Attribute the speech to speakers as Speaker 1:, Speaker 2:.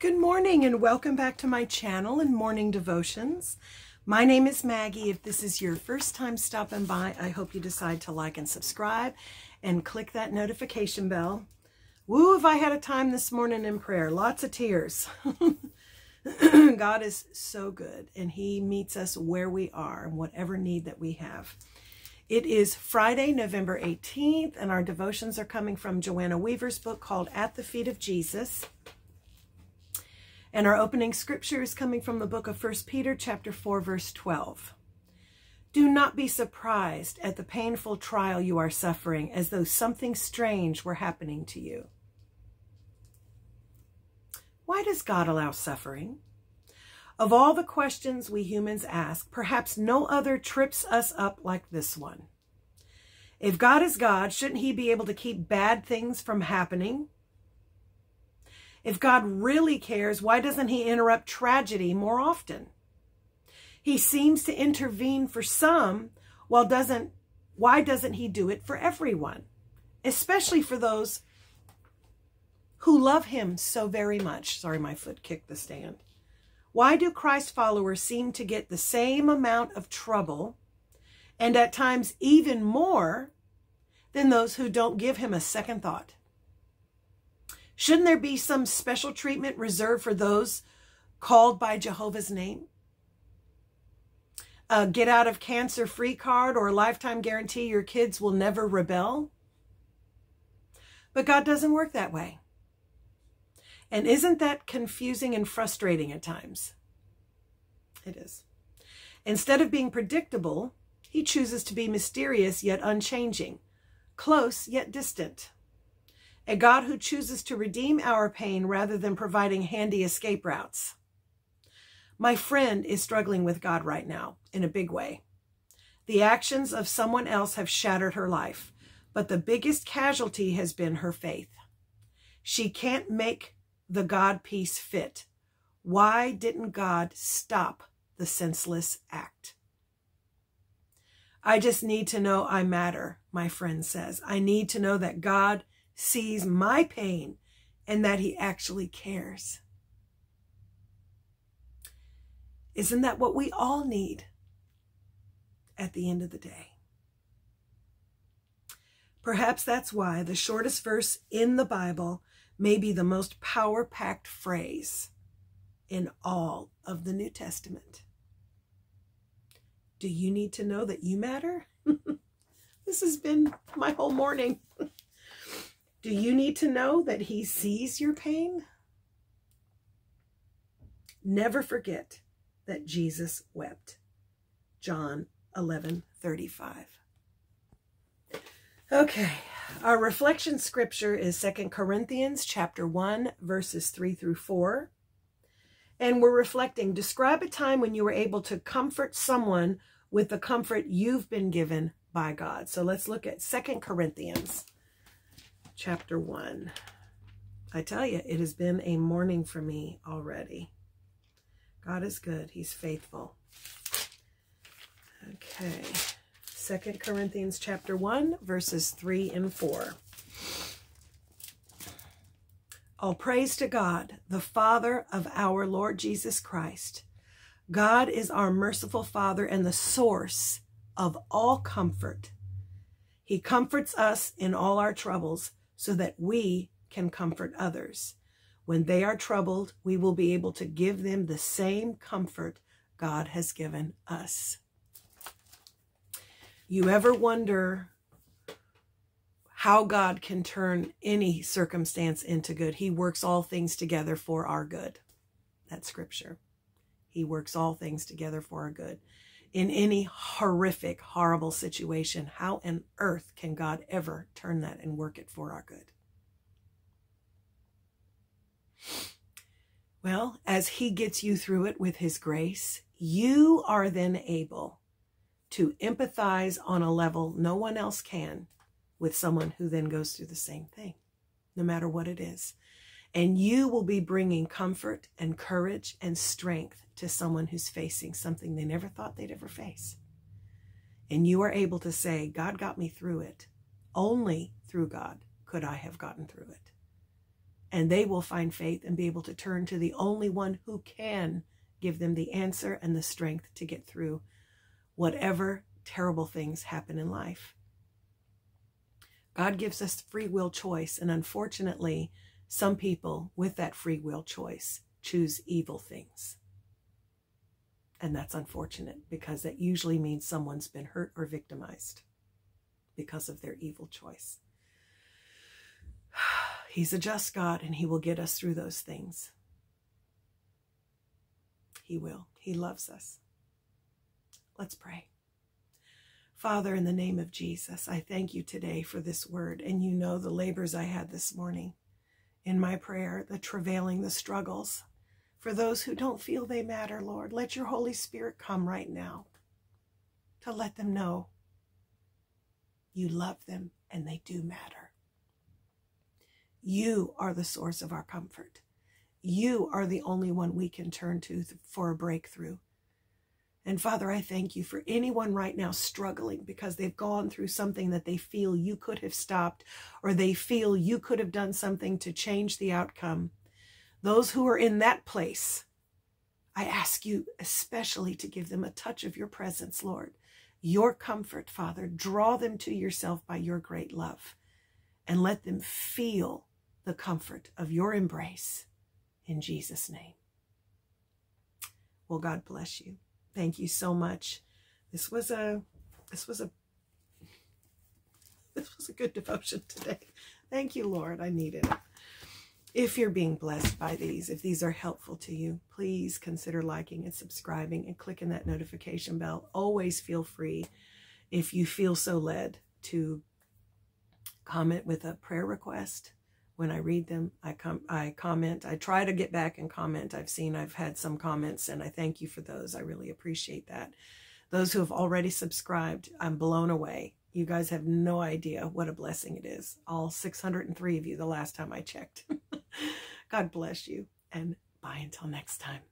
Speaker 1: Good morning and welcome back to my channel and morning devotions. My name is Maggie. If this is your first time stopping by, I hope you decide to like and subscribe and click that notification bell. Woo, if I had a time this morning in prayer. Lots of tears. God is so good and he meets us where we are and whatever need that we have. It is Friday, November 18th, and our devotions are coming from Joanna Weaver's book called At the Feet of Jesus. And our opening scripture is coming from the book of 1 Peter chapter 4 verse 12. Do not be surprised at the painful trial you are suffering as though something strange were happening to you. Why does God allow suffering? Of all the questions we humans ask, perhaps no other trips us up like this one. If God is God, shouldn't he be able to keep bad things from happening if God really cares, why doesn't he interrupt tragedy more often? He seems to intervene for some, while doesn't why doesn't he do it for everyone? Especially for those who love him so very much. Sorry, my foot kicked the stand. Why do Christ followers seem to get the same amount of trouble and at times even more than those who don't give him a second thought? Shouldn't there be some special treatment reserved for those called by Jehovah's name? A get out of cancer free card or a lifetime guarantee your kids will never rebel? But God doesn't work that way. And isn't that confusing and frustrating at times? It is. Instead of being predictable, he chooses to be mysterious yet unchanging, close yet distant a God who chooses to redeem our pain rather than providing handy escape routes. My friend is struggling with God right now in a big way. The actions of someone else have shattered her life, but the biggest casualty has been her faith. She can't make the God piece fit. Why didn't God stop the senseless act? I just need to know I matter, my friend says. I need to know that God sees my pain and that he actually cares. Isn't that what we all need at the end of the day? Perhaps that's why the shortest verse in the Bible may be the most power packed phrase in all of the New Testament. Do you need to know that you matter? this has been my whole morning. Do you need to know that he sees your pain? Never forget that Jesus wept. John 11, 35. Okay, our reflection scripture is Second Corinthians chapter 1, verses 3 through 4. And we're reflecting, describe a time when you were able to comfort someone with the comfort you've been given by God. So let's look at Second Corinthians chapter 1. I tell you, it has been a morning for me already. God is good. He's faithful. Okay. Second Corinthians chapter 1, verses 3 and 4. All praise to God, the Father of our Lord Jesus Christ. God is our merciful Father and the source of all comfort. He comforts us in all our troubles so that we can comfort others. When they are troubled, we will be able to give them the same comfort God has given us. You ever wonder how God can turn any circumstance into good? He works all things together for our good. That's scripture. He works all things together for our good. In any horrific, horrible situation, how on earth can God ever turn that and work it for our good? Well, as he gets you through it with his grace, you are then able to empathize on a level no one else can with someone who then goes through the same thing, no matter what it is. And you will be bringing comfort and courage and strength to someone who's facing something they never thought they'd ever face. And you are able to say, God got me through it. Only through God could I have gotten through it. and they will find faith and be able to turn to the only one who can give them the answer and the strength to get through whatever terrible things happen in life. God gives us free will choice, and unfortunately, some people with that free will choice choose evil things. And that's unfortunate because that usually means someone's been hurt or victimized because of their evil choice. He's a just God and He will get us through those things. He will. He loves us. Let's pray. Father, in the name of Jesus, I thank you today for this word. And you know the labors I had this morning in my prayer, the travailing, the struggles. For those who don't feel they matter, Lord, let your Holy Spirit come right now to let them know you love them and they do matter. You are the source of our comfort. You are the only one we can turn to for a breakthrough. And Father, I thank you for anyone right now struggling because they've gone through something that they feel you could have stopped or they feel you could have done something to change the outcome. Those who are in that place, I ask you especially to give them a touch of your presence, Lord. Your comfort, Father. Draw them to yourself by your great love and let them feel the comfort of your embrace in Jesus' name. Well, God bless you. Thank you so much. This was a this was a this was a good devotion today. Thank you, Lord. I needed it. If you're being blessed by these, if these are helpful to you, please consider liking and subscribing and clicking that notification bell. Always feel free, if you feel so led, to comment with a prayer request. When I read them, I com I comment. I try to get back and comment. I've seen I've had some comments, and I thank you for those. I really appreciate that. Those who have already subscribed, I'm blown away. You guys have no idea what a blessing it is. All 603 of you the last time I checked. God bless you and bye until next time.